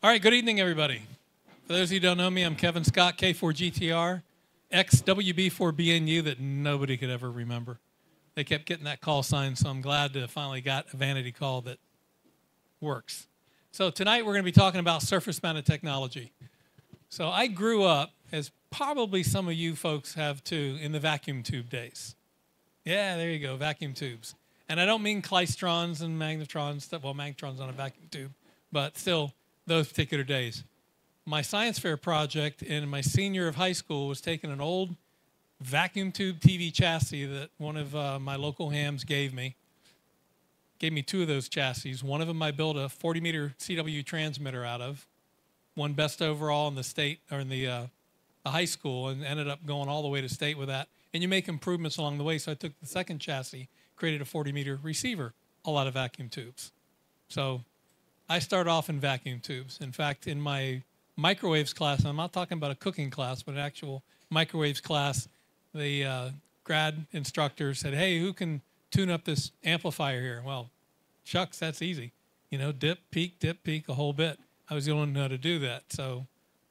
All right, good evening, everybody. For those of you who don't know me, I'm Kevin Scott, K4GTR, XWB4BNU that nobody could ever remember. They kept getting that call sign, so I'm glad to finally got a vanity call that works. So tonight we're going to be talking about surface mounted technology. So I grew up, as probably some of you folks have too, in the vacuum tube days. Yeah, there you go, vacuum tubes. And I don't mean klystrons and magnetrons, well, magnetrons on a vacuum tube, but still those particular days. My science fair project in my senior of high school was taking an old vacuum tube TV chassis that one of uh, my local hams gave me. Gave me two of those chassis. One of them I built a 40 meter CW transmitter out of, won best overall in the state or in the, uh, the high school, and ended up going all the way to state with that. And you make improvements along the way. So I took the second chassis, created a 40 meter receiver, a lot of vacuum tubes. So I start off in vacuum tubes. In fact, in my microwaves class, I'm not talking about a cooking class, but an actual microwaves class, the uh, grad instructor said, "Hey, who can tune up this amplifier here?" Well, shucks, that's easy. You know, dip, peak, dip, peak, a whole bit. I was the only one know how to do that. So,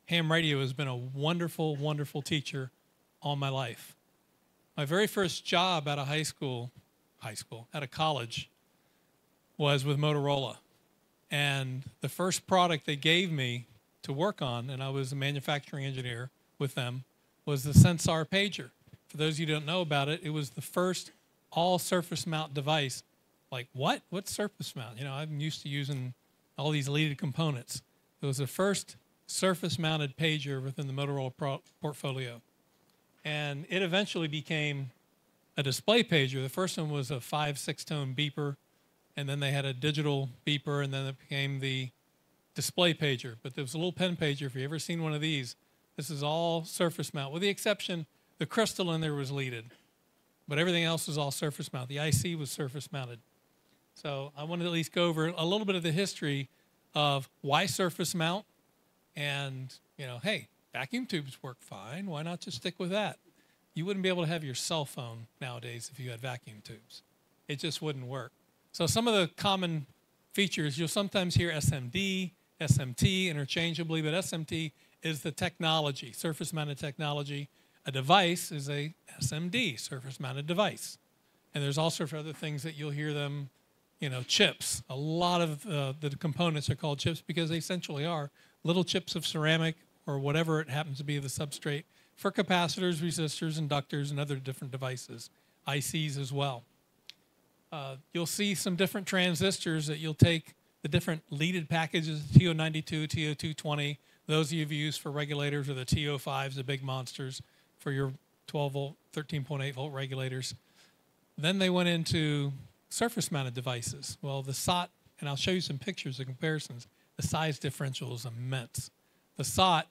ham radio has been a wonderful, wonderful teacher all my life. My very first job out of high school, high school, out of college, was with Motorola. And the first product they gave me to work on, and I was a manufacturing engineer with them, was the Sensar pager. For those of you who don't know about it, it was the first all surface mount device. Like, what? What's surface mount? You know, I'm used to using all these leaded components. It was the first surface mounted pager within the Motorola portfolio. And it eventually became a display pager. The first one was a five, six tone beeper and then they had a digital beeper, and then it became the display pager. But there was a little pen pager. If you ever seen one of these, this is all surface mount, with the exception the crystal in there was leaded, but everything else was all surface mount. The IC was surface mounted. So I wanted to at least go over a little bit of the history of why surface mount, and you know, hey, vacuum tubes work fine. Why not just stick with that? You wouldn't be able to have your cell phone nowadays if you had vacuum tubes. It just wouldn't work. So some of the common features, you'll sometimes hear SMD, SMT interchangeably, but SMT is the technology, surface mounted technology. A device is a SMD, surface mounted device. And there's also for other things that you'll hear them, you know, chips. A lot of uh, the components are called chips because they essentially are little chips of ceramic or whatever it happens to be the substrate for capacitors, resistors, inductors, and other different devices, ICs as well. Uh, you'll see some different transistors that you'll take the different leaded packages, TO92, TO220, those you've used for regulators, or the TO5s, the big monsters for your 12 volt, 13.8 volt regulators. Then they went into surface mounted devices. Well, the SOT, and I'll show you some pictures of comparisons, the size differential is immense. The SOT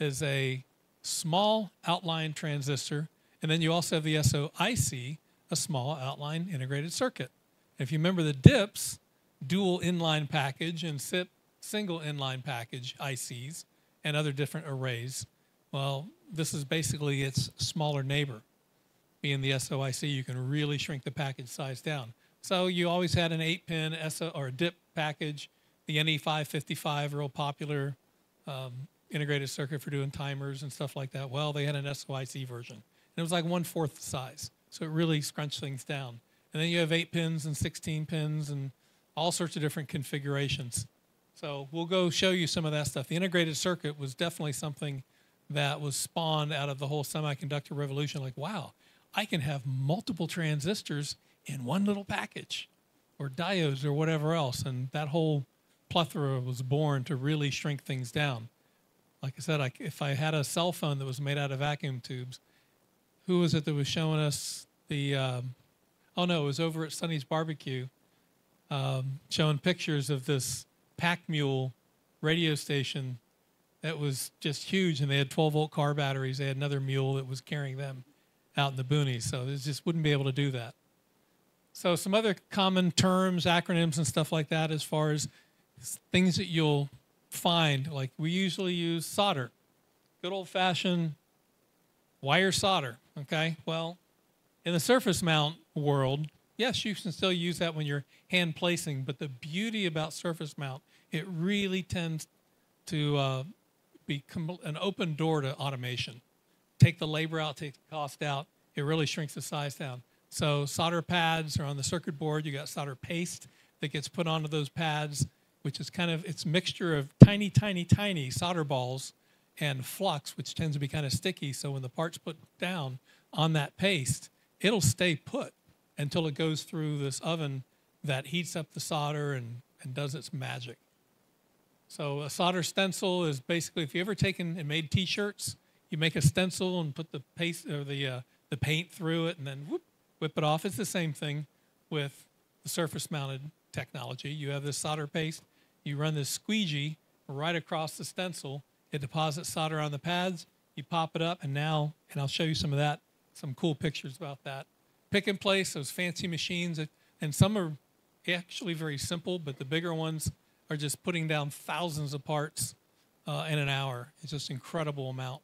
is a small outline transistor, and then you also have the SOIC, a small outline integrated circuit. If you remember the DIPS, dual inline package, and SIP, single inline package ICs, and other different arrays, well, this is basically its smaller neighbor. Being the SOIC, you can really shrink the package size down. So you always had an 8-pin SO or DIP package, the NE555, real popular um, integrated circuit for doing timers and stuff like that. Well, they had an SOIC version. And it was like one-fourth the size. So it really scrunched things down. And then you have eight pins and 16 pins and all sorts of different configurations. So we'll go show you some of that stuff. The integrated circuit was definitely something that was spawned out of the whole semiconductor revolution. Like, wow, I can have multiple transistors in one little package or diodes or whatever else. And that whole plethora was born to really shrink things down. Like I said, I, if I had a cell phone that was made out of vacuum tubes, who was it that was showing us the? Um, oh no, it was over at Sonny's Barbecue, um, showing pictures of this pack mule radio station that was just huge, and they had 12 volt car batteries. They had another mule that was carrying them out in the boonies, so they just wouldn't be able to do that. So some other common terms, acronyms, and stuff like that, as far as things that you'll find, like we usually use solder, good old fashioned wire solder. Okay, well, In the surface mount world, yes, you can still use that when you're hand placing, but the beauty about surface mount, it really tends to uh, be an open door to automation. Take the labor out, take the cost out. It really shrinks the size down. So solder pads are on the circuit board. You got solder paste that gets put onto those pads, which is kind of it's mixture of tiny, tiny, tiny solder balls and flux, which tends to be kind of sticky. So when the part's put down on that paste, it'll stay put until it goes through this oven that heats up the solder and, and does its magic. So a solder stencil is basically if you ever taken and made T-shirts, you make a stencil and put the paste or the uh, the paint through it, and then whoop, whip it off. It's the same thing with the surface-mounted technology. You have this solder paste. You run this squeegee right across the stencil. It deposits solder on the pads. You pop it up, and now, and I'll show you some of that, some cool pictures about that. Pick and place, those fancy machines, and some are actually very simple, but the bigger ones are just putting down thousands of parts uh, in an hour. It's just incredible amount,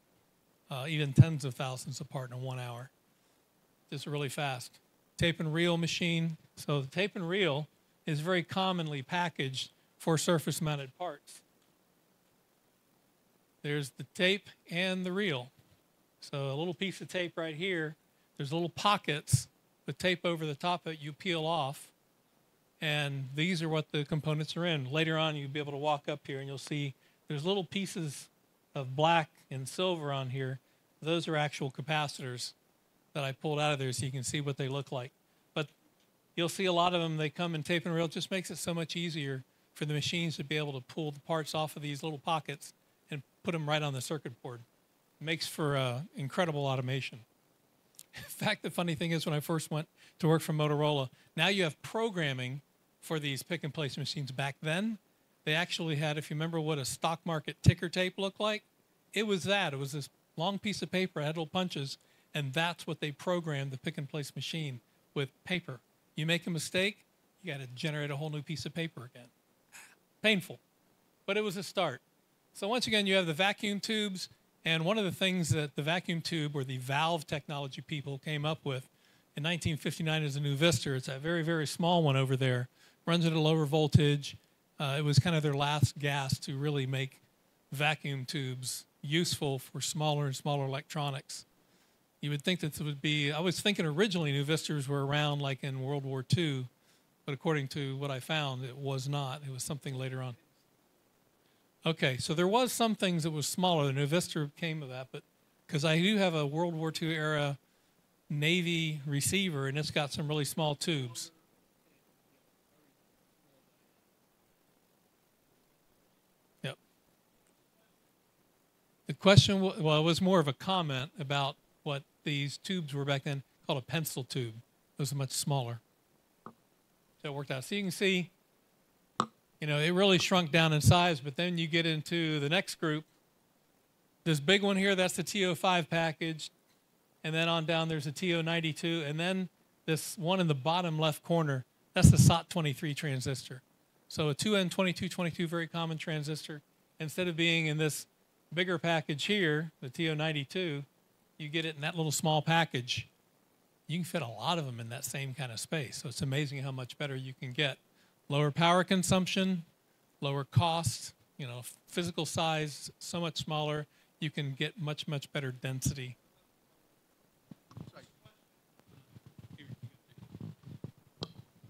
uh, even tens of thousands of parts in one hour. Just really fast. Tape and reel machine. So the tape and reel is very commonly packaged for surface mounted parts. There's the tape and the reel. So a little piece of tape right here. There's little pockets with tape over the top that you peel off and these are what the components are in. Later on, you'll be able to walk up here and you'll see there's little pieces of black and silver on here. Those are actual capacitors that I pulled out of there so you can see what they look like. But you'll see a lot of them, they come in tape and reel. It just makes it so much easier for the machines to be able to pull the parts off of these little pockets and put them right on the circuit board. Makes for uh, incredible automation. In fact, the funny thing is when I first went to work for Motorola, now you have programming for these pick and place machines. Back then, they actually had, if you remember what a stock market ticker tape looked like, it was that. It was this long piece of paper, had little punches, and that's what they programmed the pick and place machine with paper. You make a mistake, you got to generate a whole new piece of paper again. Painful, but it was a start. So once again, you have the vacuum tubes, and one of the things that the vacuum tube or the valve technology people came up with in 1959 is a Nuvistor. It's a very, very small one over there runs at a lower voltage. Uh, it was kind of their last gas to really make vacuum tubes useful for smaller and smaller electronics. You would think that it would be, I was thinking originally Nuvistors were around like in World War II, but according to what I found, it was not. It was something later on. Okay, so there was some things that was smaller. The Nuvistor came of that, but because I do have a World War II era Navy receiver, and it's got some really small tubes. Yep. The question, well, it was more of a comment about what these tubes were back then called a pencil tube. Those are much smaller. It worked out. So you can see, you know, it really shrunk down in size, but then you get into the next group. This big one here, that's the TO5 package. And then on down, there's a TO92. And then this one in the bottom left corner, that's the SOT23 transistor. So a 2N2222, very common transistor. Instead of being in this bigger package here, the TO92, you get it in that little small package. You can fit a lot of them in that same kind of space. So it's amazing how much better you can get. Lower power consumption, lower cost, you know, physical size so much smaller, you can get much, much better density.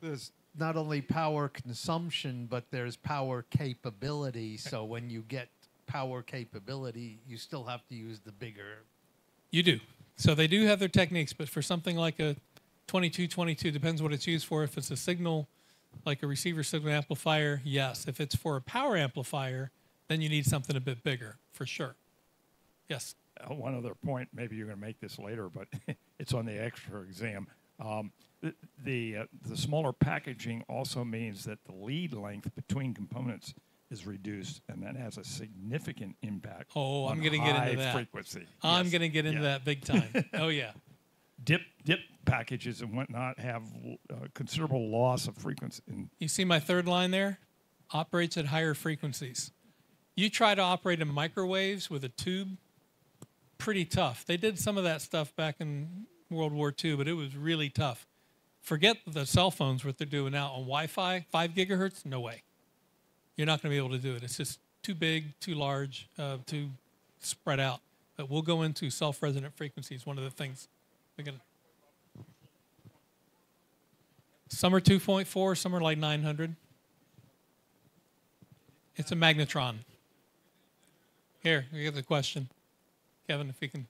There's not only power consumption, but there's power capability. So when you get power capability, you still have to use the bigger. You do. So they do have their techniques, but for something like a 2222, depends what it's used for. If it's a signal, like a receiver signal amplifier, yes. If it's for a power amplifier, then you need something a bit bigger, for sure. Yes. Uh, one other point, maybe you're going to make this later, but it's on the extra exam. Um, the the, uh, the smaller packaging also means that the lead length between components is reduced, and that has a significant impact. Oh, I'm going to get into that. Frequency. I'm yes. going to get into yeah. that big time. oh yeah. Dip dip packages and whatnot have uh, considerable loss of frequency. you see my third line there? Operates at higher frequencies. You try to operate in microwaves with a tube, pretty tough. They did some of that stuff back in World War II, but it was really tough. Forget the cell phones, what they're doing now on Wi Fi, five gigahertz, no way. You're not going to be able to do it. It's just too big, too large, uh, too spread out. But we'll go into self resonant frequencies, one of the things we're going to. Some are 2.4, some are like 900. It's a magnetron. Here, we get the question. Kevin, if you can.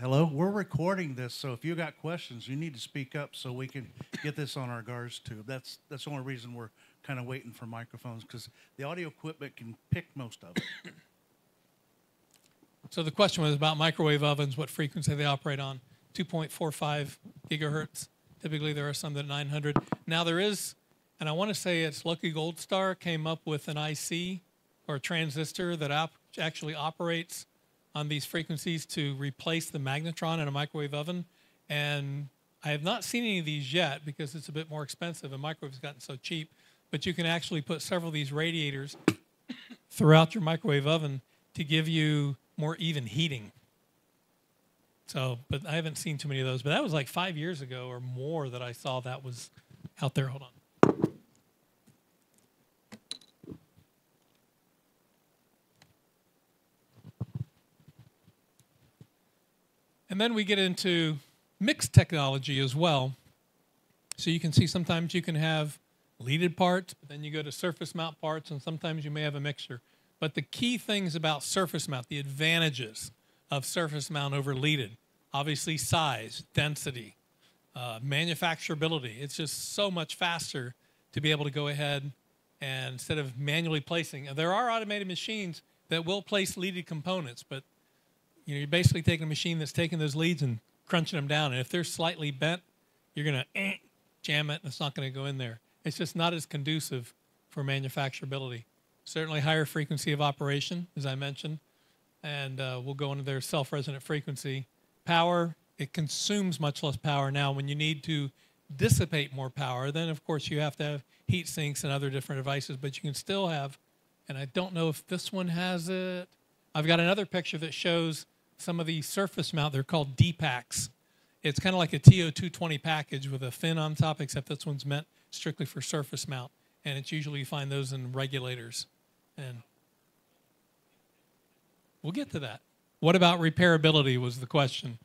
Hello, we're recording this, so if you got questions, you need to speak up so we can get this on our GarsTube. That's that's the only reason we're kind of waiting for microphones because the audio equipment can pick most of it. So the question was about microwave ovens, what frequency they operate on. 2.45 gigahertz. Typically, there are some that are 900. Now there is, and I want to say it's Lucky Gold Star came up with an IC or a transistor that op- actually operates on these frequencies to replace the magnetron in a microwave oven. And I have not seen any of these yet because it's a bit more expensive and microwaves gotten so cheap. But you can actually put several of these radiators throughout your microwave oven to give you more even heating. So, but I haven't seen too many of those. But that was like five years ago or more that I saw that was out there. Hold on. And then we get into mixed technology as well. So you can see sometimes you can have leaded parts, but then you go to surface mount parts, and sometimes you may have a mixture. But the key things about surface mount, the advantages of surface mount over leaded, obviously size, density, uh, manufacturability. It's just so much faster to be able to go ahead and instead of manually placing. There are automated machines that will place leaded components, but you know, you're basically taking a machine that's taking those leads and crunching them down. And if they're slightly bent, you're going to eh, jam it and it's not going to go in there. It's just not as conducive for manufacturability. Certainly higher frequency of operation, as I mentioned, and uh, we'll go into their self-resonant frequency. Power, it consumes much less power now. When you need to dissipate more power, then of course you have to have heat sinks and other different devices, but you can still have, and I don't know if this one has it. I've got another picture that shows some of the surface mount. They're called DPAKs. It's kind of like a TO220 package with a fin on top, except this one's meant strictly for surface mount. And it's usually you find those in regulators. And we'll get to that. What about repairability was the question.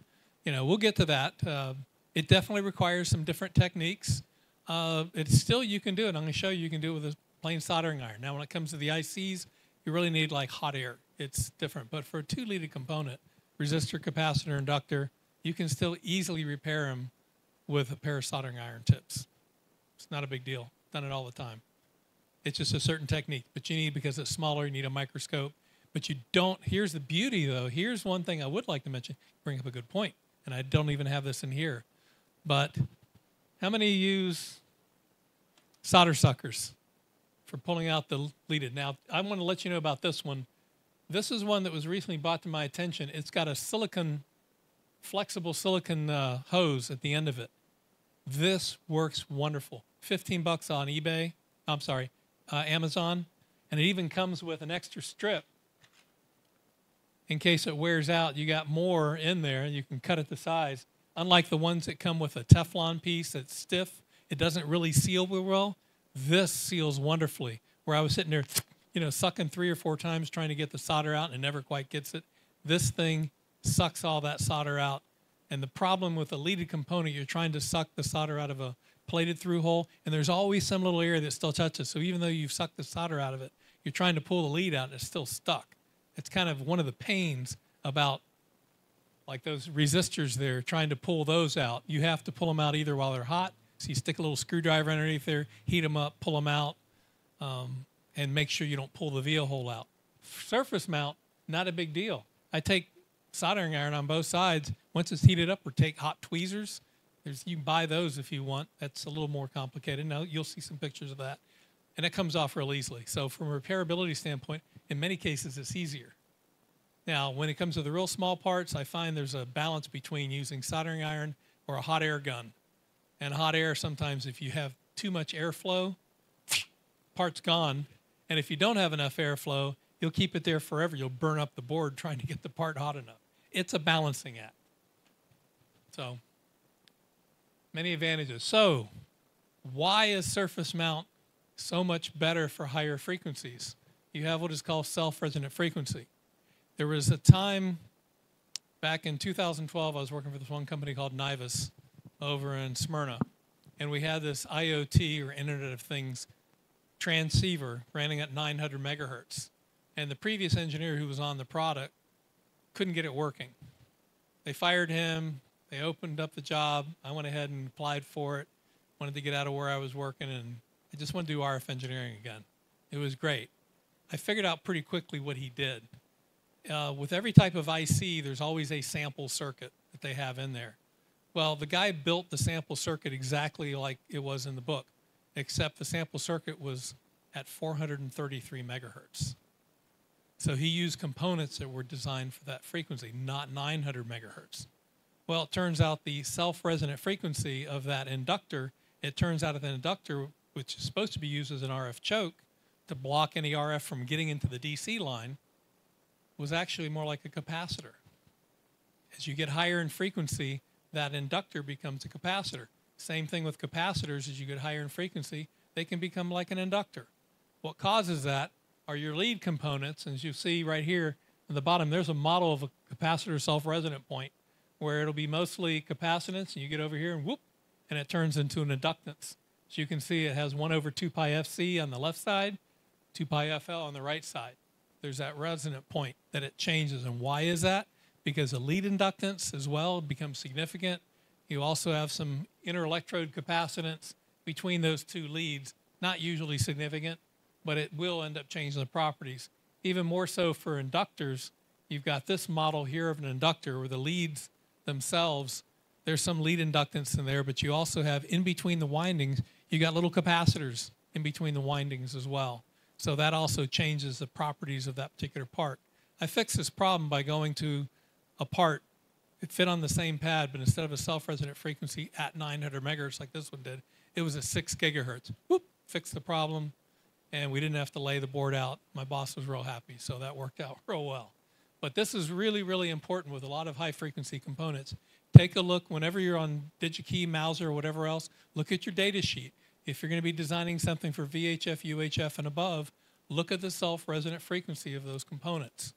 You know, we'll get to that. Uh, it definitely requires some different techniques. Uh, it's still, you can do it. I'm going to show you, you can do it with a plain soldering iron. Now, when it comes to the ICs, you really need like hot air. It's different. But for a two leaded component, resistor, capacitor, inductor, you can still easily repair them with a pair of soldering iron tips. It's not a big deal. Done it all the time. It's just a certain technique. But you need, because it's smaller, you need a microscope. But you don't, here's the beauty though. Here's one thing I would like to mention. Bring up a good point, And I don't even have this in here. But how many use solder suckers for pulling out the leaded? Now, I want to let you know about this one. This is one that was recently brought to my attention. It's got a silicon, flexible silicon uh, hose at the end of it. This works wonderful. 15 bucks on eBay. I'm sorry, uh, Amazon. And it even comes with an extra strip in case it wears out. You got more in there and you can cut it to size. Unlike the ones that come with a Teflon piece that's stiff, it doesn't really seal well. This seals wonderfully. Where I was sitting there you know, sucking three or four times trying to get the solder out and it never quite gets it. This thing sucks all that solder out. And the problem with a leaded component, you're trying to suck the solder out of a plated through hole, and there's always some little area that still touches. So even though you've sucked the solder out of it, you're trying to pull the lead out and it's still stuck. It's kind of one of the pains about like those resistors there, trying to pull those out. You have to pull them out either while they're hot, so you stick a little screwdriver underneath there, heat them up, pull them out. Um, and make sure you don't pull the via hole out. Surface mount, not a big deal. I take soldering iron on both sides. Once it's heated up, or take hot tweezers. There's, you can buy those if you want. That's a little more complicated. Now you'll see some pictures of that, and it comes off real easily. So from a repairability standpoint, in many cases, it's easier. Now, when it comes to the real small parts, I find there's a balance between using soldering iron or a hot air gun. And hot air, sometimes if you have too much airflow, part's gone, and if you don't have enough airflow, you'll keep it there forever. You'll burn up the board trying to get the part hot enough. It's a balancing act. So many advantages. So why is surface mount so much better for higher frequencies? You have what is called self-resonant frequency. There was a time back in 2012, I was working for this one company called Nivus over in Smyrna, and we had this IoT or Internet of Things transceiver running at 900 megahertz. And the previous engineer who was on the product couldn't get it working. They fired him. They opened up the job. I went ahead and applied for it. Wanted to get out of where I was working, and I just wanted to do RF engineering again. It was great. I figured out pretty quickly what he did. Uh, with every type of IC, there's always a sample circuit that they have in there. Well, the guy built the sample circuit exactly like it was in the book, except the sample circuit was at 433 megahertz. So he used components that were designed for that frequency, not 900 megahertz. Well, it turns out the self-resonant frequency of that inductor, it turns out that an inductor, which is supposed to be used as an RF choke to block any RF from getting into the DC line, was actually more like a capacitor. As you get higher in frequency, that inductor becomes a capacitor. Same thing with capacitors, as you get higher in frequency, they can become like an inductor. What causes that are your lead components. And as you see right here in the bottom, there's a model of a capacitor self-resonant point where it'll be mostly capacitance, and you get over here and whoop, and it turns into an inductance. So you can see it has 1 over 2 pi fc on the left side, 2 pi fl on the right side. There's that resonant point that it changes. And why is that? Because the lead inductance as well becomes significant. You also have some interelectrode capacitance between those two leads, not usually significant, but it will end up changing the properties. Even more so for inductors, you've got this model here of an inductor where the leads themselves, there's some lead inductance in there, but you also have in between the windings, you got little capacitors in between the windings as well. So that also changes the properties of that particular part. I fixed this problem by going to a part, it fit on the same pad, but instead of a self-resonant frequency at 900 megahertz like this one did, it was at 6 gigahertz. Whoop, fixed the problem, and we didn't have to lay the board out. My boss was real happy, so that worked out real well. But this is really, really important with a lot of high frequency components. Take a look whenever you're on DigiKey, Mouser, or whatever else, look at your data sheet. If you're going to be designing something for VHF, UHF, and above, look at the self-resonant frequency of those components.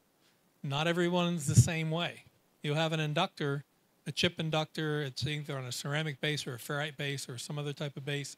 Not everyone's the same way. You'll have an inductor, a chip inductor, it's either on a ceramic base or a ferrite base or some other type of base.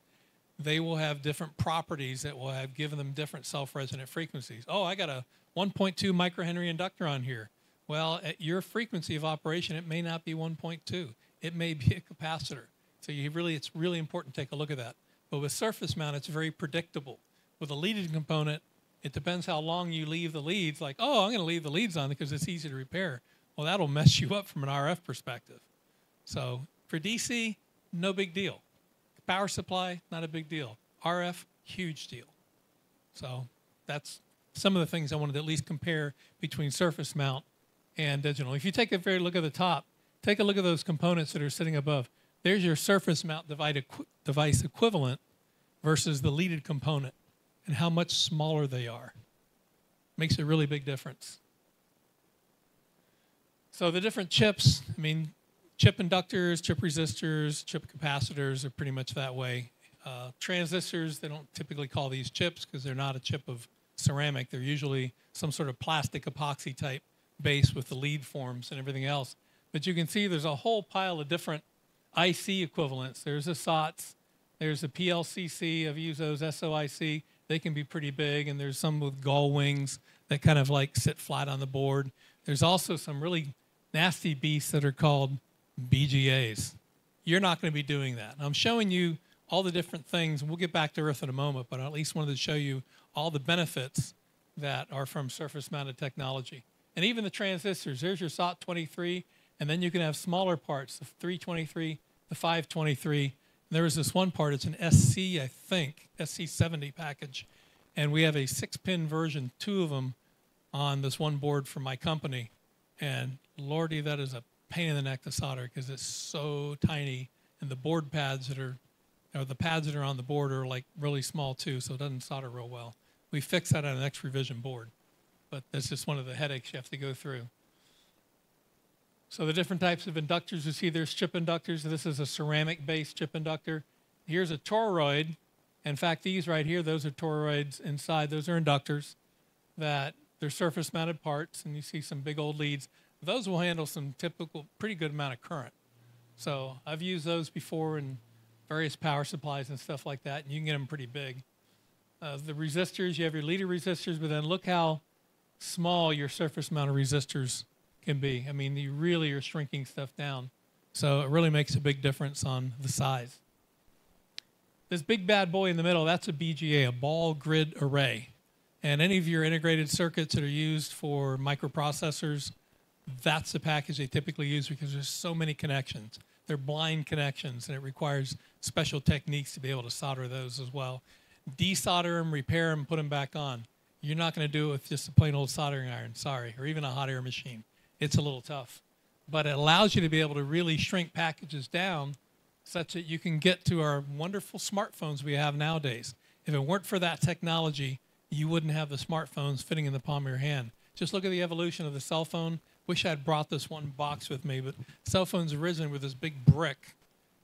They will have different properties that will have given them different self-resonant frequencies. Oh, I got a 1.2 microhenry inductor on here. Well, at your frequency of operation, it may not be 1.2. It may be a capacitor. So you really, it's really important to take a look at that. But with surface mount, it's very predictable. With a leaded component, it depends how long you leave the leads. Like, oh, I'm going to leave the leads on because it's easy to repair. Well, that'll mess you up from an RF perspective. So for DC, no big deal. Power supply, not a big deal. RF, huge deal. So that's some of the things I wanted to at least compare between surface mount and digital. If you take a very look at the top, take a look at those components that are sitting above. There's your surface mount device equivalent versus the leaded component and how much smaller they are. Makes a really big difference. So the different chips, I mean, chip inductors, chip resistors, chip capacitors are pretty much that way. Uh, transistors, they don't typically call these chips because they're not a chip of ceramic. They're usually some sort of plastic epoxy type base with the lead forms and everything else. But you can see there's a whole pile of different IC equivalents. There's a SOTS, there's a PLCC, I've used those, SOIC. They can be pretty big, and there's some with gull wings that kind of like sit flat on the board. There's also some really nasty beasts that are called BGAs. You're not going to be doing that. I'm showing you all the different things. We'll get back to Earth in a moment, but I at least wanted to show you all the benefits that are from surface mounted technology. And even the transistors, there's your SOT 23, and then you can have smaller parts, the 323, the 523. And there was this one part, it's an SC, I think, SC70 package. And we have a six pin version, two of them on this one board for my company. And lordy, that is a pain in the neck to solder because it's so tiny. And the board pads that are, or the pads that are on the board are like really small too, so it doesn't solder real well. We fix that on an X revision board, but that's just one of the headaches you have to go through. So the different types of inductors you see, there's chip inductors. This is a ceramic-based chip inductor. Here's a toroid. In fact, these right here, those are toroids inside. Those are inductors that they're surface-mounted parts, and you see some big old leads. Those will handle some typical, pretty good amount of current. So I've used those before in various power supplies and stuff like that, and you can get them pretty big. Uh, the resistors, you have your leader resistors, but then look how small your surface mounted resistors can be. I mean, you really are shrinking stuff down. So it really makes a big difference on the size. This big bad boy in the middle, that's a BGA, a ball grid array. And any of your integrated circuits that are used for microprocessors, that's the package they typically use because there's so many connections. They're blind connections, and it requires special techniques to be able to solder those as well. Desolder them, repair them, put them back on. You're not going to do it with just a plain old soldering iron, sorry, or even a hot air machine. It's a little tough. But it allows you to be able to really shrink packages down such that you can get to our wonderful smartphones we have nowadays. If it weren't for that technology, you wouldn't have the smartphones fitting in the palm of your hand. Just look at the evolution of the cell phone. Wish I'd brought this one box with me, but cell phones originally with this big brick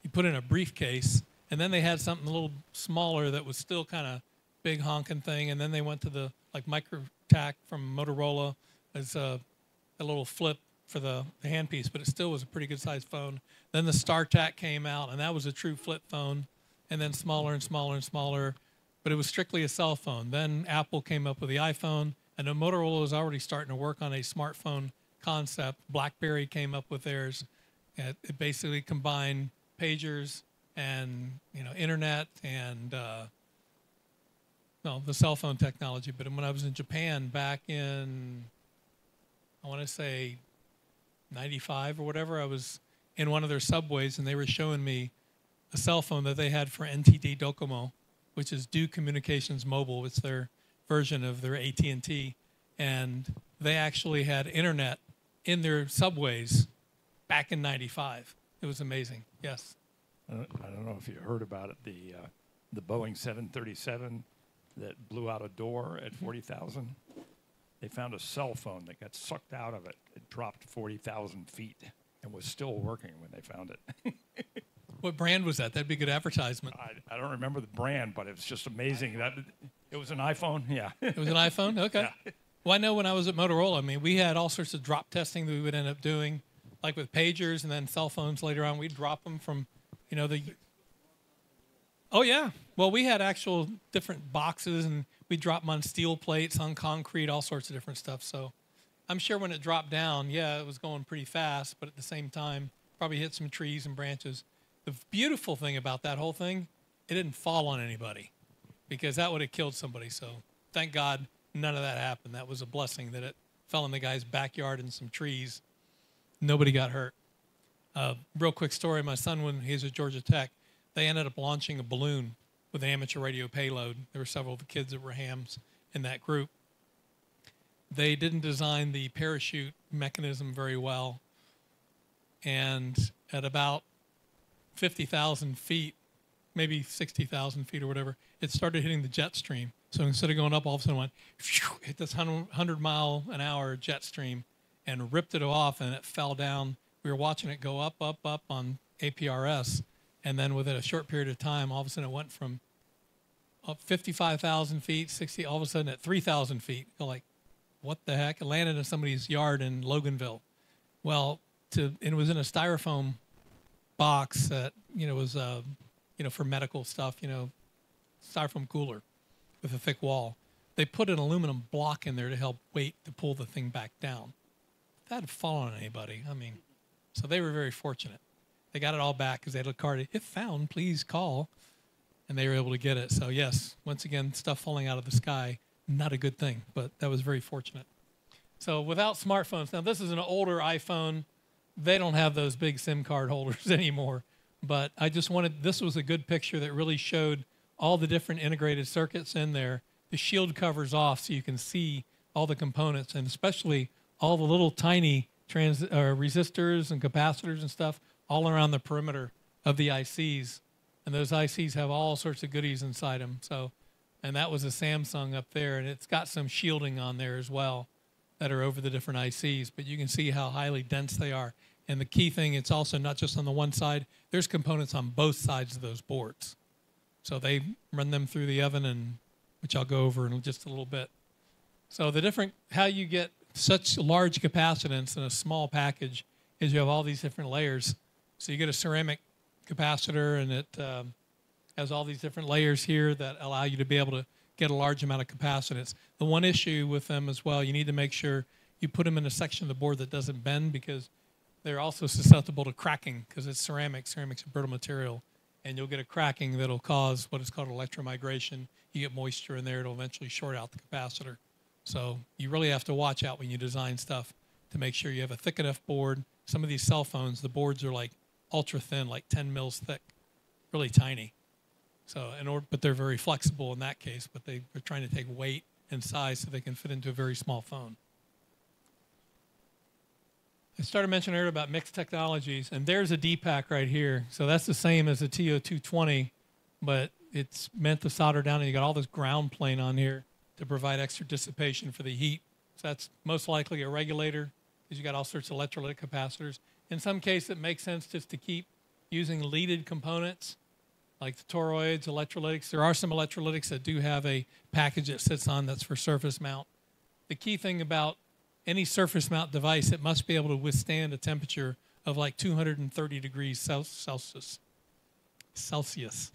you put in a briefcase, and then they had something a little smaller that was still kind of big honking thing, and then they went to the like MicroTac from Motorola as a, a little flip for the, the handpiece, but it still was a pretty good sized phone. Then the StarTAC came out, and that was a true flip phone, and then smaller and smaller and smaller, but it was strictly a cell phone. Then Apple came up with the iPhone, and Motorola was already starting to work on a smartphone concept. BlackBerry came up with theirs. It, it basically combined pagers and you know internet and uh, the cell phone technology. But when I was in Japan back in I want to say 95 or whatever, I was in one of their subways and they were showing me a cell phone that they had for NTT Docomo, which is Do Communications Mobile. It's their version of their AT&T, and they actually had internet in their subways back in 95. It was amazing. Yes. Uh, I don't know if you heard about it. The uh, the Boeing 737 that blew out a door at 40,000. They found a cell phone that got sucked out of it. It dropped 40,000 feet and was still working when they found it. What brand was that? That'd be good advertisement. I, I don't remember the brand, but it was just amazing that it, it was an iPhone. Yeah. It was an iPhone? Okay. Yeah. Well, I know when I was at Motorola, I mean, we had all sorts of drop testing that we would end up doing, like with pagers and then cell phones later on. We'd drop them from, you know, the. Oh, yeah. Well, we had actual different boxes and we drop them on steel plates, on concrete, all sorts of different stuff. So I'm sure when it dropped down, yeah, it was going pretty fast, but at the same time, probably hit some trees and branches. The beautiful thing about that whole thing, it didn't fall on anybody because that would have killed somebody. So thank God none of that happened. That was a blessing that it fell in the guy's backyard in some trees. Nobody got hurt. Uh, real quick story my son, when he was at Georgia Tech, they ended up launching a balloon with an amateur radio payload. There were several of the kids that were hams in that group. They didn't design the parachute mechanism very well. And at about 50,000 feet, maybe 60,000 feet or whatever, it started hitting the jet stream. So instead of going up, all of a sudden went, phew, hit this 100 mile an hour jet stream and ripped it off and it fell down. We were watching it go up, up, up on APRS. And then within a short period of time, all of a sudden it went from up 55,000 feet, 60, all of a sudden at 3,000 feet. You're like, what the heck? It landed in somebody's yard in Loganville. Well, to, it was in a styrofoam box that, you know, was, uh, you know, for medical stuff, you know, styrofoam cooler with a thick wall. They put an aluminum block in there to help weight to pull the thing back down. That had fallen on anybody. I mean, so they were very fortunate. They got it all back because they had a card. If found, please call, and they were able to get it. So yes, once again, stuff falling out of the sky, not a good thing, but that was very fortunate. So without smartphones, now this is an older iPhone. They don't have those big SIM card holders anymore. But I just wanted this was a good picture that really showed all the different integrated circuits in there. The shield covers off so you can see all the components and especially all the little tiny trans uh, resistors and capacitors and stuff all around the perimeter of the ICs. And those ICs have all sorts of goodies inside them. So, and that was a Samsung up there, and it's got some shielding on there as well that are over the different ICs. But you can see how highly dense they are. And the key thing, it's also not just on the one side. There's components on both sides of those boards. So they run them through the oven, and which I'll go over in just a little bit. So the different how you get such large capacitance in a small package is you have all these different layers. So you get a ceramic capacitor, and it um, has all these different layers here that allow you to be able to get a large amount of capacitance. The one issue with them as well, you need to make sure you put them in a section of the board that doesn't bend because they're also susceptible to cracking because it's ceramic. Ceramic's a brittle material, and you'll get a cracking that'll cause what is called electromigration. You get moisture in there, it'll eventually short out the capacitor. So you really have to watch out when you design stuff to make sure you have a thick enough board. Some of these cell phones, the boards are like ultra thin, like 10 mils thick, really tiny. So, in order, but they're very flexible in that case. But they, they're trying to take weight and size so they can fit into a very small phone. I started mentioning earlier about mixed technologies, and there's a DPAK right here. So that's the same as the TO220, but it's meant to solder down, and you got all this ground plane on here to provide extra dissipation for the heat. So that's most likely a regulator, because you got all sorts of electrolytic capacitors. In some cases, it makes sense just to keep using leaded components like the toroids, electrolytics. There are some electrolytics that do have a package that sits on that's for surface mount. The key thing about any surface mount device, it must be able to withstand a temperature of like 230 degrees Celsius. Celsius.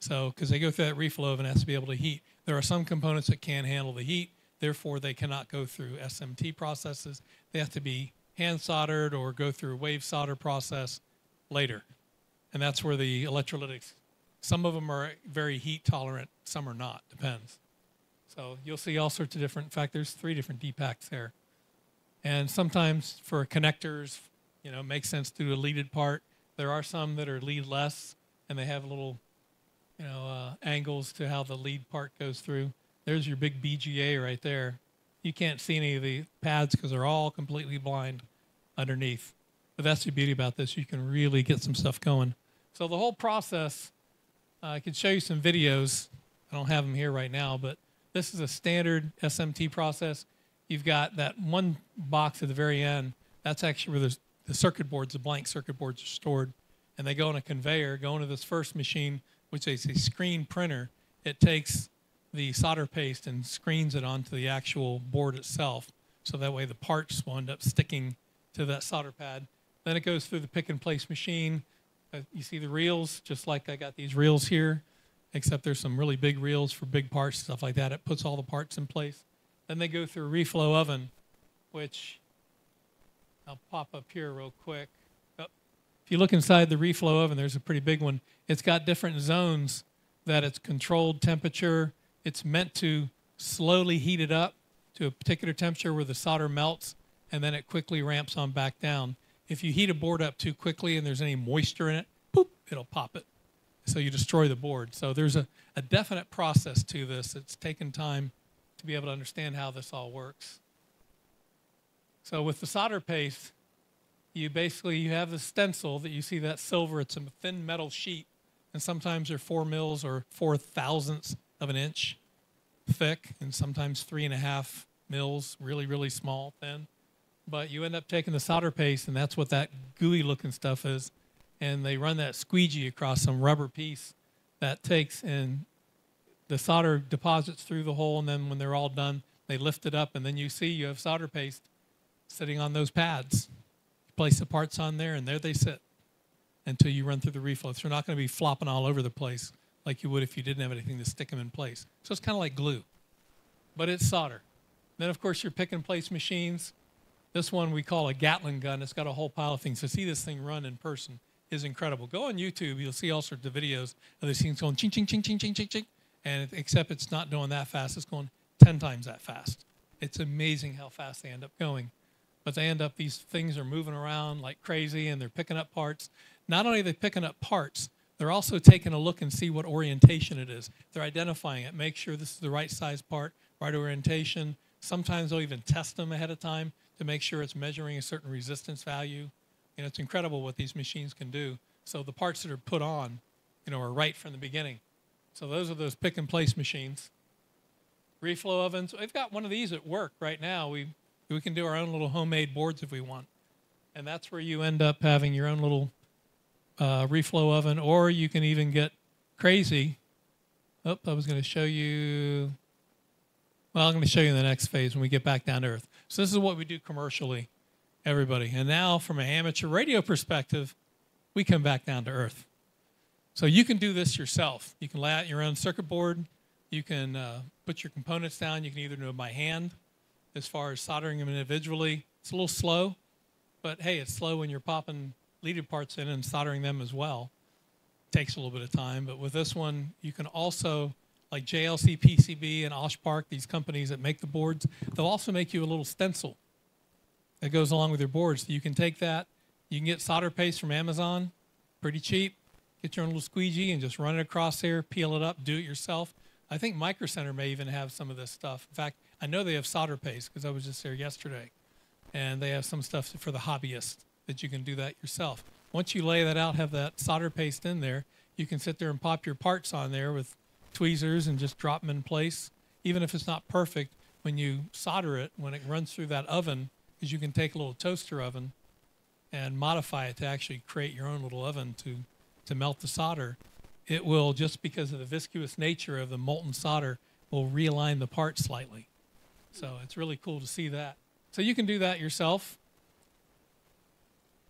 So, because they go through that reflow it has to be able to heat. There are some components that can't handle the heat, therefore they cannot go through SMT processes. They have to be hand soldered or go through a wave solder process later. And that's where the electrolytics, some of them are very heat tolerant, some are not, depends. So you'll see all sorts of different, in fact, there's three different DPAKs there. And sometimes for connectors, you know, makes sense to do a leaded part. There are some that are lead less, and they have little, you know, uh, angles to how the lead part goes through. There's your big BGA right there. You can't see any of the pads because they're all completely blind underneath. But that's the beauty about this. You can really get some stuff going. So the whole process, uh, I can show you some videos. I don't have them here right now, but this is a standard SMT process you've got that one box at the very end. That's actually where the, circuit boards, the blank circuit boards are stored. And they go on a conveyor, go into this first machine, which is a screen printer. It takes the solder paste and screens it onto the actual board itself. So that way the parts will end up sticking to that solder pad. Then it goes through the pick and place machine. Uh, you see the reels, just like I got these reels here, except there's some really big reels for big parts, stuff like that. It puts all the parts in place. Then they go through a reflow oven, which I'll pop up here real quick. Oh, if you look inside the reflow oven, there's a pretty big one. It's got different zones that it's controlled temperature. It's meant to slowly heat it up to a particular temperature where the solder melts, and then it quickly ramps on back down. If you heat a board up too quickly and there's any moisture in it, boop, it'll pop it. So you destroy the board. So there's a, a definite process to this. It's taken time to be able to understand how this all works. So with the solder paste, you basically you have the stencil that you see that silver. It's a thin metal sheet, and sometimes they're four mils or four thousandths of an inch thick, and sometimes three and a half mils, really really small, thin. But you end up taking the solder paste, and that's what that gooey looking stuff is. And they run that squeegee across some rubber piece that takes and the solder deposits through the hole, and then when they're all done, they lift it up, and then you see you have solder paste sitting on those pads. You place the parts on there, and there they sit until you run through the reflow. So they're not going to be flopping all over the place like you would if you didn't have anything to stick them in place. So it's kind of like glue, but it's solder. Then, of course, your pick and place machines. This one we call a Gatling gun. It's got a whole pile of things. To see this thing run in person is incredible. Go on YouTube. You'll see all sorts of videos of these things going ching, ching, ching, ching, ching, ching, ching and except it's not doing that fast, it's going 10 times that fast. It's amazing how fast they end up going. But they end up, these things are moving around like crazy and they're picking up parts. Not only are they picking up parts, they're also taking a look and see what orientation it is. They're identifying it, make sure this is the right size part, right orientation. Sometimes they'll even test them ahead of time to make sure it's measuring a certain resistance value. You know, it's incredible what these machines can do. So the parts that are put on, you know, are right from the beginning. So those are those pick and place machines. Reflow ovens. We've got one of these at work right now. We we can do our own little homemade boards if we want. and that's where you end up having your own little uh, reflow oven, or you can even get crazy. Oh, I was going to show you. Well, I'm going to show you in the next phase when we get back down to earth. So this is what we do commercially, everybody. And now, from an amateur radio perspective, we come back down to earth. So you can do this yourself. You can lay out your own circuit board. You can uh, put your components down. You can either do it by hand, as far as soldering them individually. It's a little slow, but hey, it's slow when you're popping leaded parts in and soldering them as well. Takes a little bit of time, but with this one, you can also, like JLC PCB and OSH Park, these companies that make the boards, they'll also make you a little stencil that goes along with your boards. So you can take that, you can get solder paste from Amazon, pretty cheap. Get your own little squeegee and just run it across there, peel it up, do it yourself. I think Micro Center may even have some of this stuff. In fact, I know they have solder paste because I was just there yesterday, and they have some stuff for the hobbyist that you can do that yourself. Once you lay that out, have that solder paste in there, you can sit there and pop your parts on there with tweezers and just drop them in place. Even if it's not perfect, when you solder it, when it runs through that oven, because you can take a little toaster oven and modify it to actually create your own little oven to, to melt the solder, it will, just because of the viscous nature of the molten solder, will realign the part slightly. So it's really cool to see that. So you can do that yourself.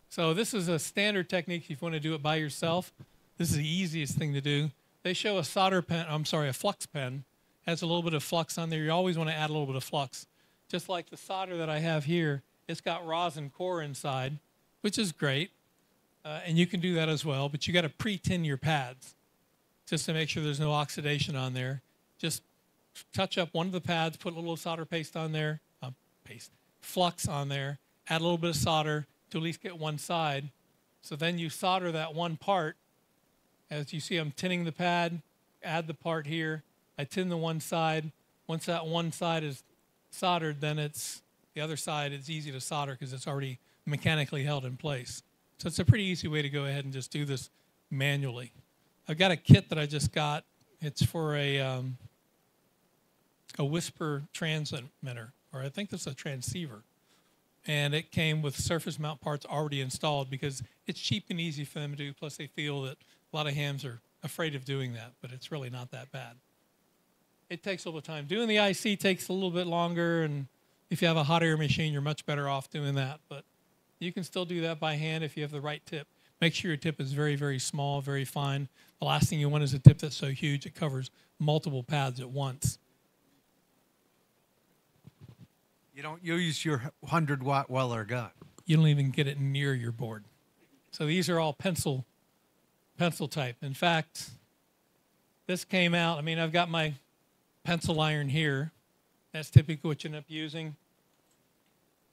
So this is a standard technique if you want to do it by yourself. This is the easiest thing to do. They show a solder pen, I'm sorry, a flux pen. Has a little bit of flux on there. You always want to add a little bit of flux. Just like the solder that I have here, it's got rosin core inside, which is great. Uh, and you can do that as well, but you got to pre-tin your pads just to make sure there's no oxidation on there. Just touch up one of the pads, put a little solder paste on there, uh, paste, flux on there, add a little bit of solder to at least get one side. So then you solder that one part. As you see, I'm tinning the pad, add the part here. I tin the one side. Once that one side is soldered, then it's the other side. It's easy to solder because it's already mechanically held in place. So it's a pretty easy way to go ahead and just do this manually. I've got a kit that I just got. It's for a um, a WSPR transmitter, or I think that's a transceiver. And it came with surface mount parts already installed because it's cheap and easy for them to do. Plus, they feel that a lot of hams are afraid of doing that, but it's really not that bad. It takes a little time. Doing the IC takes a little bit longer, and if you have a hot air machine, you're much better off doing that. But you can still do that by hand if you have the right tip. Make sure your tip is very, very small, very fine. The last thing you want is a tip that's so huge it covers multiple pads at once. You don't use your 100 watt Weller gun. You don't even get it near your board. So these are all pencil pencil type. In fact, this came out, I mean, I've got my pencil iron here. That's typically what you end up using.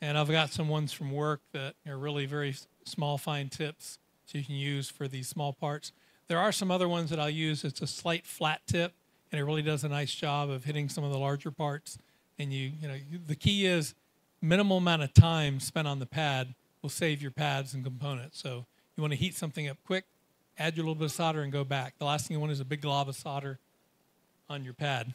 And I've got some ones from work that are really very small, fine tips so you can use for these small parts. There are some other ones that I'll use. It's a slight flat tip, and it really does a nice job of hitting some of the larger parts. And you, you know, the key is minimal amount of time spent on the pad will save your pads and components. So you want to heat something up quick, add your little bit of solder, and go back. The last thing you want is a big glob of solder on your pad.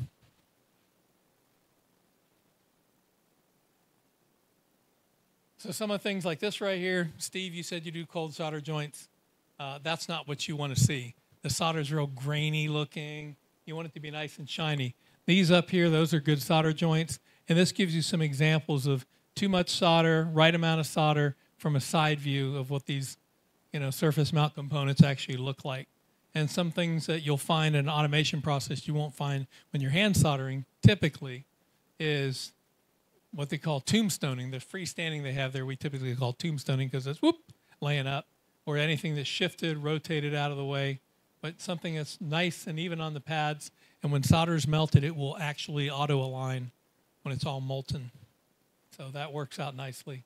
So some of the things like this right here, Steve, you said you do cold solder joints. Uh, that's not what you want to see. The solder is real grainy looking. You want it to be nice and shiny. These up here, those are good solder joints. And this gives you some examples of too much solder, right amount of solder from a side view of what these you know, surface mount components actually look like. And some things that you'll find in an automation process you won't find when you're hand soldering typically is what they call tombstoning. The freestanding they have there, we typically call tombstoning because it's whoop, laying up, or anything that's shifted, rotated out of the way. But something that's nice and even on the pads. And when solder is melted, it will actually auto align when it's all molten. So that works out nicely.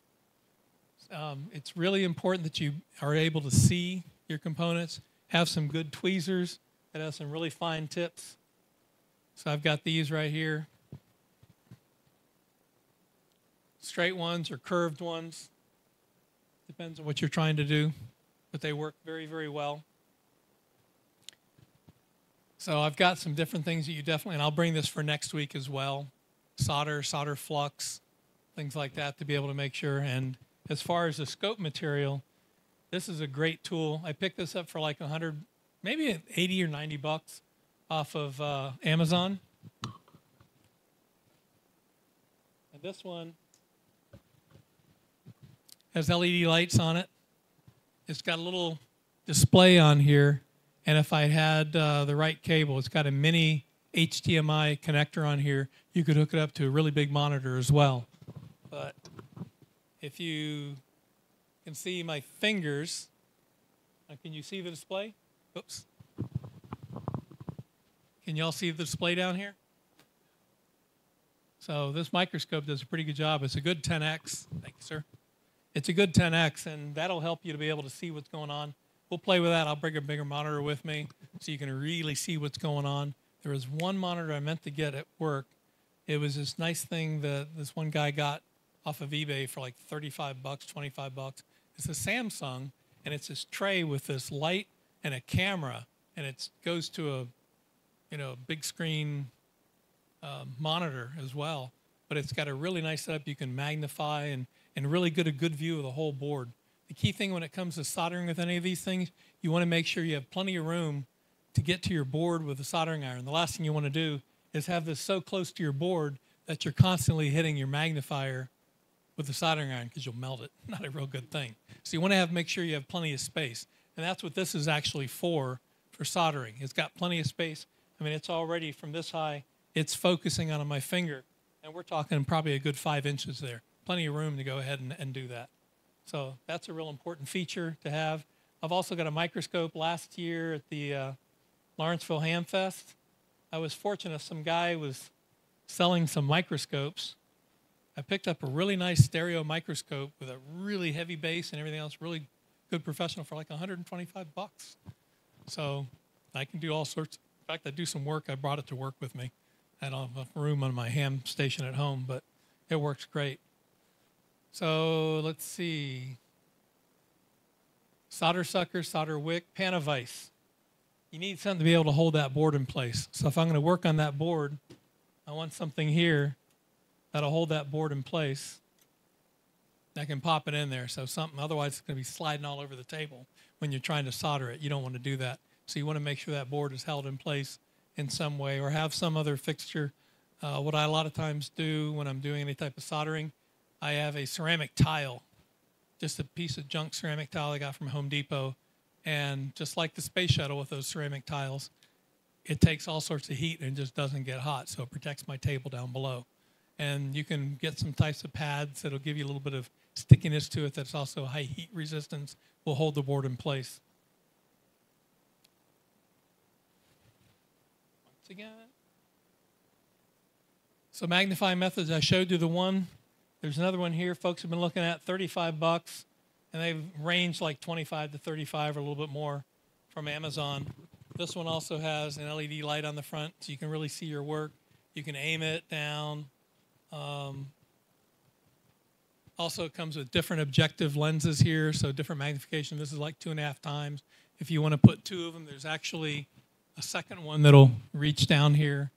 Um, it's really important that you are able to see your components, have some good tweezers that have some really fine tips. So I've got these right here straight ones or curved ones. Depends on what you're trying to do, but they work very, very well. So I've got some different things that you definitely, and I'll bring this for next week as well. Solder, solder flux, things like that to be able to make sure. And as far as the scope material, this is a great tool. I picked this up for like 100, maybe 80 or 90 bucks off of uh, Amazon. And this one has LED lights on it. It's got a little display on here, and if I had uh, the right cable, it's got a mini HDMI connector on here. You could hook it up to a really big monitor as well. But if you can see my fingers, uh, can you see the display? Oops. Can y'all see the display down here? So this microscope does a pretty good job. It's a good 10x. Thank you, sir. It's a good 10x, and that'll help you to be able to see what's going on. We'll play with that. I'll bring a bigger monitor with me so you can really see what's going on. There was one monitor I meant to get at work. It was this nice thing that this one guy got off of eBay for like 35 bucks, 25 bucks. It's a Samsung, and it's this tray with this light and a camera, and it goes to a, you know, big screen uh, monitor as well. But it's got a really nice setup. You can magnify and and really get a good view of the whole board. The key thing when it comes to soldering with any of these things, you want to make sure you have plenty of room to get to your board with a soldering iron. The last thing you want to do is have this so close to your board that you're constantly hitting your magnifier with the soldering iron because you'll melt it. Not a real good thing. So you want to have make sure you have plenty of space. And that's what this is actually for, for soldering. It's got plenty of space. I mean, it's already from this high, it's focusing on my finger. And we're talking probably a good five inches there plenty of room to go ahead and, and do that. So that's a real important feature to have. I've also got a microscope last year at the uh, Lawrenceville Ham Fest. I was fortunate, some guy was selling some microscopes. I picked up a really nice stereo microscope with a really heavy base and everything else, really good professional for like 125 bucks. So I can do all sorts. In fact, I do some work. I brought it to work with me. I don't have room on my ham station at home, but it works great. So let's see. Solder sucker, solder wick, pan vise. You need something to be able to hold that board in place. So if I'm going to work on that board, I want something here that'll hold that board in place. I can pop it in there. So something, otherwise it's going to be sliding all over the table when you're trying to solder it. You don't want to do that. So you want to make sure that board is held in place in some way or have some other fixture. Uh, what I a lot of times do when I'm doing any type of soldering I have a ceramic tile, just a piece of junk ceramic tile I got from Home Depot. And just like the space shuttle with those ceramic tiles, it takes all sorts of heat and just doesn't get hot. So it protects my table down below. And you can get some types of pads that'll give you a little bit of stickiness to it that's also high heat resistance, will hold the board in place. Once again. So magnifying methods, I showed you the one there's another one here folks have been looking at 35 bucks, and they've ranged like 25 to 35 or a little bit more from Amazon. This one also has an LED light on the front, so you can really see your work. You can aim it down. Um, also, it comes with different objective lenses here, so different magnification. This is like two and a half times. If you want to put two of them, there's actually a second one that'll reach down here.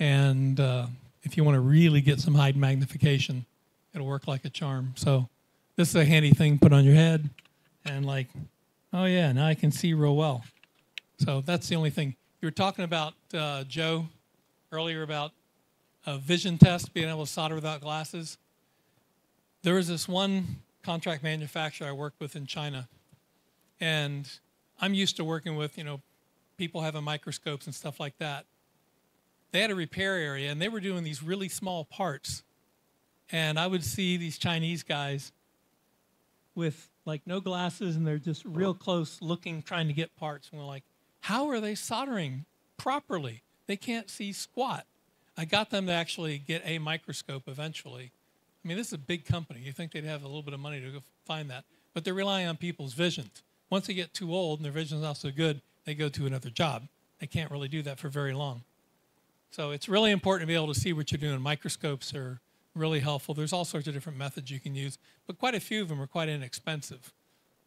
And uh, if you want to really get some high magnification, it'll work like a charm. So this is a handy thing put on your head, and like, oh yeah, now I can see real well. So that's the only thing. You were talking about uh, Joe earlier about a vision test, being able to solder without glasses. There was this one contract manufacturer I worked with in China, and I'm used to working with you know people having microscopes and stuff like that. They had a repair area, and they were doing these really small parts and I would see these Chinese guys with like no glasses and they're just real close looking, trying to get parts. And we're like, how are they soldering properly? They can't see squat. I got them to actually get a microscope eventually. I mean, this is a big company. You think they'd have a little bit of money to go find that. But they're relying on people's visions. Once they get too old and their vision's not so good, they go to another job. They can't really do that for very long. So it's really important to be able to see what you're doing. Microscopes are really helpful. There's all sorts of different methods you can use, but quite a few of them are quite inexpensive.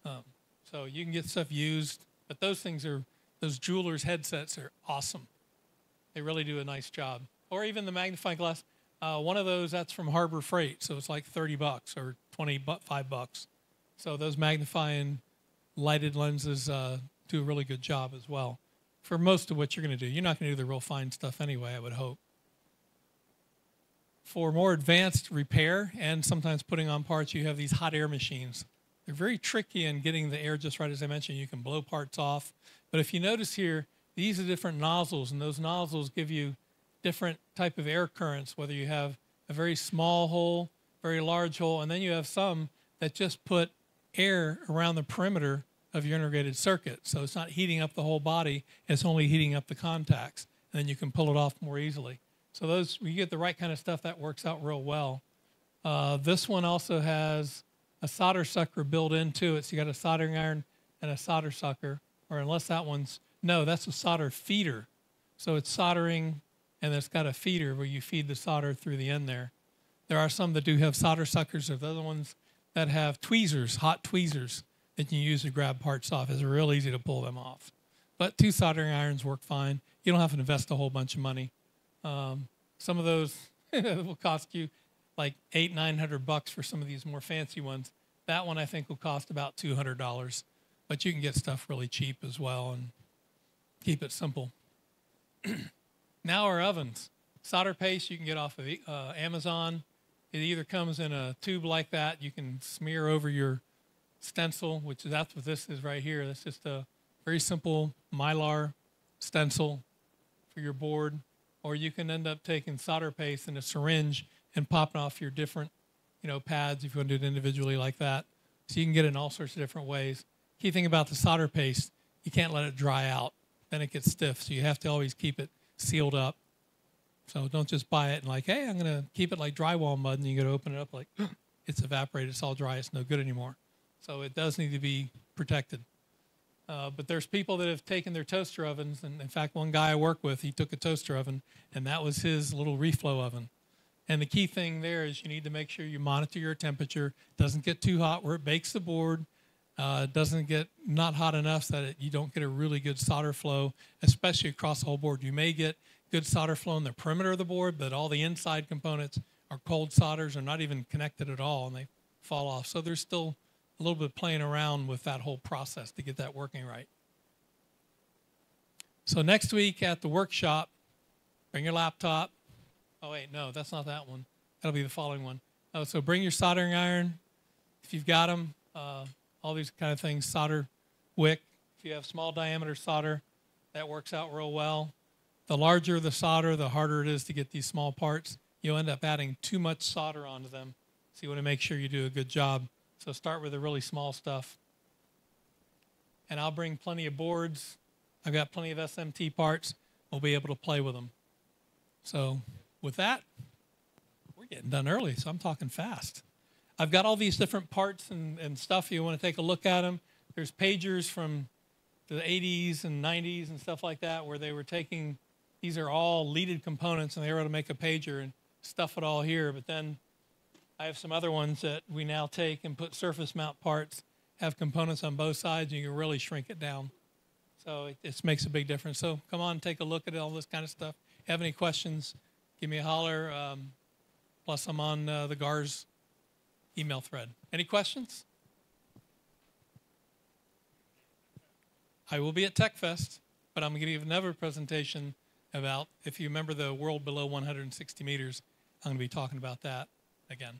Um, so you can get stuff used, but those things are, those jewelers' headsets are awesome. They really do a nice job. Or even the magnifying glass. Uh, one of those, that's from Harbor Freight, so it's like 30 bucks or 25 bucks. So those magnifying lighted lenses uh, do a really good job as well for most of what you're going to do. You're not going to do the real fine stuff anyway, I would hope. For more advanced repair and sometimes putting on parts, you have these hot air machines. They're very tricky in getting the air just right, as I mentioned. You can blow parts off. But if you notice here, these are different nozzles, and those nozzles give you different type of air currents, whether you have a very small hole, very large hole, and then you have some that just put air around the perimeter of your integrated circuit. So it's not heating up the whole body, it's only heating up the contacts. And then you can pull it off more easily. So those, you get the right kind of stuff, that works out real well. Uh, this one also has a solder sucker built into it. So you got a soldering iron and a solder sucker, or unless that one's, no, that's a solder feeder. So it's soldering and it's got a feeder where you feed the solder through the end there. There are some that do have solder suckers. There's other ones that have tweezers, hot tweezers that you use to grab parts off. It's real easy to pull them off. But two soldering irons work fine. You don't have to invest a whole bunch of money. Um, some of those will cost you like eight, nine hundred bucks for some of these more fancy ones. That one I think will cost about two hundred dollars, but you can get stuff really cheap as well and keep it simple. now our ovens, solder paste you can get off of uh, Amazon. It either comes in a tube like that you can smear over your stencil, which is that's what this is right here. That's just a very simple mylar stencil for your board. Or you can end up taking solder paste in a syringe and popping off your different, you know, pads if you want to do it individually like that. So you can get it in all sorts of different ways. Key thing about the solder paste, you can't let it dry out. Then it gets stiff. So you have to always keep it sealed up. So don't just buy it and like, hey, I'm going to keep it like drywall mud, and you got to open it up like it's evaporated, it's all dry, it's no good anymore. So it does need to be protected. Uh, but there's people that have taken their toaster ovens, and in fact, one guy I work with, he took a toaster oven, and that was his little reflow oven. And the key thing there is you need to make sure you monitor your temperature. Doesn't get too hot where it bakes the board. Uh, doesn't get not hot enough so that it, you don't get a really good solder flow, especially across the whole board. You may get good solder flow in the perimeter of the board, but all the inside components are cold solders or not even connected at all, and they fall off. So there's still a little bit playing around with that whole process to get that working right. So next week at the workshop, bring your laptop. Oh wait, no, that's not that one. That'll be the following one. Oh, so bring your soldering iron if you've got them. Uh, all these kind of things. Solder wick. If you have small diameter solder, that works out real well. The larger the solder, the harder it is to get these small parts. You'll end up adding too much solder onto them. So you want to make sure you do a good job so start with the really small stuff. And I'll bring plenty of boards. I've got plenty of SMT parts. We'll be able to play with them. So with that, we're getting done early, so I'm talking fast. I've got all these different parts and, and stuff. You want to take a look at them. There's pagers from the 80s and 90s and stuff like that where they were taking, these are all leaded components and they were able to make a pager and stuff it all here. But then I have some other ones that we now take and put surface mount parts, have components on both sides, and you can really shrink it down. So it, it makes a big difference. So come on, take a look at all this kind of stuff. Have any questions, give me a holler. Um, plus, I'm on uh, the GARS email thread. Any questions? I will be at TechFest, but I'm going to give another presentation about, if you remember the world below 160 meters, I'm going to be talking about that again.